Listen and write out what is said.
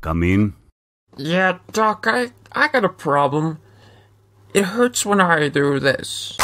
Come in. Yeah, Doc, I, I got a problem. It hurts when I do this.